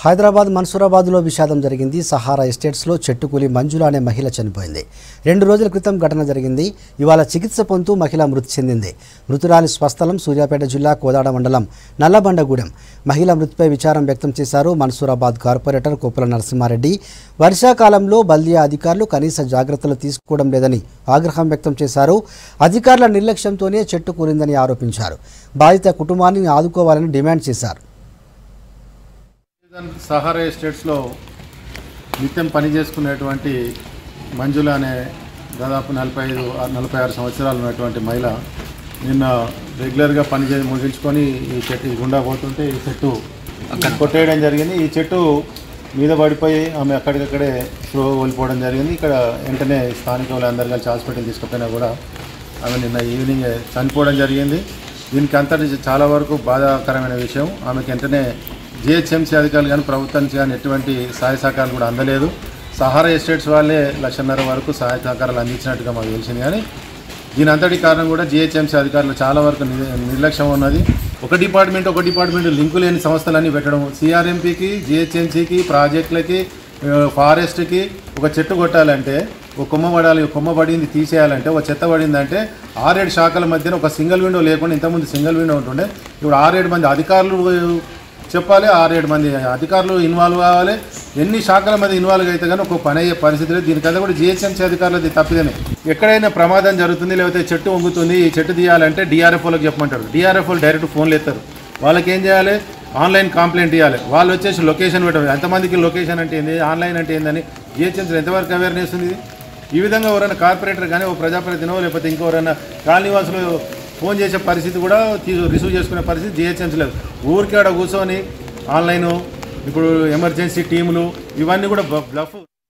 హైదరాబాద్ మన్సూరాబాద్లో విషాదం జరిగింది. సహారా ఎస్టేట్స్లో చెట్టు కూలి మంజుల అనే మహిళ చనిపోయింది. రెండు రోజుల క్రితం ఘటన జరిగింది. ఇవాళ చికిత్స పొందుతూ మహిళ మృతి చెందింది. మృతురాలి స్వస్థలం సూర్యాపేట జిల్లా కోదాడ మండలం నల్లబండగూడెం. మహిళ మృతిపై విచారం వ్యక్తం చేశారు మన్సూరాబాద్ కార్పొరేటర్ కొప్పుల నరసింహారెడ్డి. వర్షాకాలంలో బల్దియా అధికారులు కనీస జాగ్రత్తలు తీసుకోవడం లేదని ఆగ్రహం వ్యక్తం చేశారు. అధికారుల నిర్లక్ష్యంతోనే చెట్టు కూలిందని ఆరోపించారు. బాధిత కుటుంబాన్ని ఆదుకోవాలని డిమాండ్ చేశారు. సహారా ఎస్టేట్స్లో నిత్యం పని చేసుకునేటువంటి మంజుల అనే దాదాపు నలభై ఐదు నలభై ఆరు సంవత్సరాలు ఉన్నటువంటి మహిళ నిన్న రెగ్యులర్గా పని చేసి ముగించుకొని ఈ చెట్టు ఈ గుండా పోతుంటే ఈ చెట్టు కొట్టేయడం జరిగింది. ఈ చెట్టు మీద పడిపోయి ఆమె అక్కడికక్కడే స్లో కోల్పోవడం జరిగింది. ఇక్కడ వెంటనే స్థానిక వాళ్ళందరూ కలిసి హాస్పిటల్ తీసుకుపోయినా కూడా ఆమె నిన్న ఈవినింగ్ చనిపోవడం జరిగింది. దీనికి అంతటి చాలా వరకు బాధాకరమైన విషయం. ఆమెకి వెంటనే జిహెచ్ఎంసీ అధికారులు కానీ ప్రభుత్వం కానీ ఎటువంటి సహాయ సహకారాలు కూడా అందలేదు. సహారా ఎస్టేట్స్ వాళ్ళే లక్షన్నర వరకు సహాయ సహకారాలు అందించినట్టుగా మాకు తెలిసింది కానీ దీని అంతటి కారణం కూడా జిహెచ్ఎంసీ అధికారులు చాలా వరకు నిర్లక్ష్యం ఉన్నది. ఒక డిపార్ట్మెంట్ ఒక డిపార్ట్మెంట్ లింకు లేని సంస్థలన్నీ పెట్టడం సిఆర్ఎంపీకి జిహెచ్ఎంసీకి ప్రాజెక్టులకి ఫారెస్ట్కి ఒక చెట్టు కొట్టాలంటే ఒక కొమ్మ పడాలి ఒక కొమ్మ పడింది తీసేయాలంటే ఒక చెత్త పడిందంటే ఆరేడు శాఖల మధ్యన ఒక సింగిల్ విండో లేకుండా ఇంతకుముందు సింగిల్ విండో ఉంటుండే ఇప్పుడు ఆరేడు మంది అధికారులు చెప్పాలి ఆరేడు మంది అధికారులు ఇన్వాల్వ్ కావాలి. ఎన్ని శాఖల మంది ఇన్వాల్వ్ అయితే కానీ ఒక పని అయ్యే పరిస్థితి లేదు. దీనికంతా కూడా జిహెచ్ఎంసీ అధికారులది తప్పిదనే ఎక్కడైనా ప్రమాదం జరుగుతుంది లేకపోతే చెట్టు వంగుతుంది ఈ చెట్టు తీయాలంటే డిఆర్ఎఫ్ఓలకు చెప్పమంటారు. డిఆర్ఎఫ్ఓలు డైరెక్ట్ ఫోన్లు ఎత్తారు. వాళ్ళకి ఏం చేయాలి? ఆన్లైన్ కంప్లైంట్ ఇవ్వాలి వాళ్ళు వచ్చేసి లొకేషన్ పెట్టారు. ఎంతమందికి లొకేషన్ అంటే ఏంది? ఆన్లైన్ అంటే ఏందని జిహెచ్ఎంసీ ఎంతవరకు అవేర్నెస్ ఉంది? ఈ విధంగా ఎవరైనా కార్పొరేటర్ కానీ ఒక ప్రజాప్రతినిధో లేకపోతే ఇంకెవరైనా కాలనీవాసులు ఫోన్ చేసే పరిస్థితి కూడా తీసు రిసీవ్ చేసుకునే పరిస్థితి జిహెచ్ఎంసీ లేదు. ఊరికాడ ఆడ కూర్చొని ఆన్లైను ఇప్పుడు ఎమర్జెన్సీ టీములు ఇవన్నీ కూడా బ్లఫ్.